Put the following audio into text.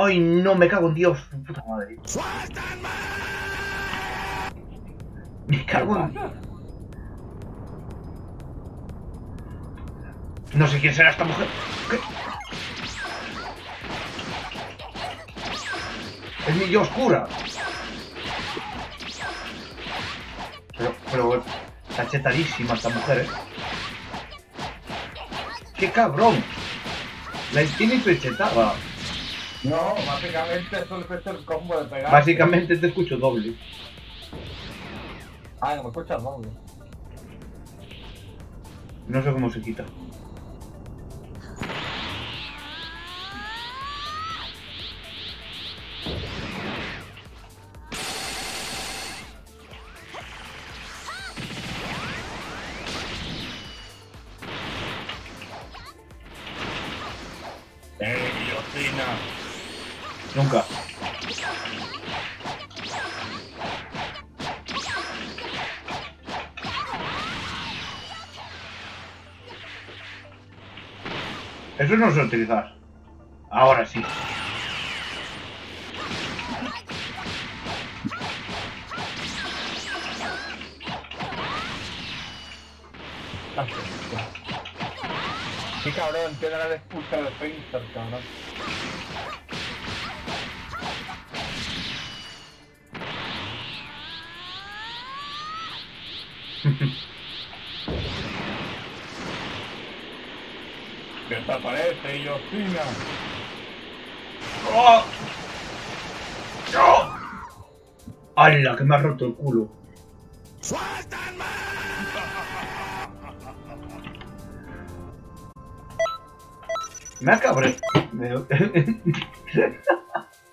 Ay, no, me cago en Dios. Puta madre. Me cago en... No sé quién será esta mujer. ¿Qué? Es mi yo oscura. Pero, pero, está chetadísima esta mujer, ¿eh? ¡Qué cabrón! La tiene hiperchetada. No, básicamente eso es el combo de pegar. Básicamente te escucho doble. Ah, no me escuchas doble. No sé cómo se quita. ¡Eh, guillotina! Nunca. Eso no sé utilizar. Ahora sí. Sí, cabrón, tiene la expulsa de Sphinxer, cabrón. Desaparece, guillotina. ¡Oh! ¡Oh! ¡Hala, que me ha roto el culo! Me acabré. Me...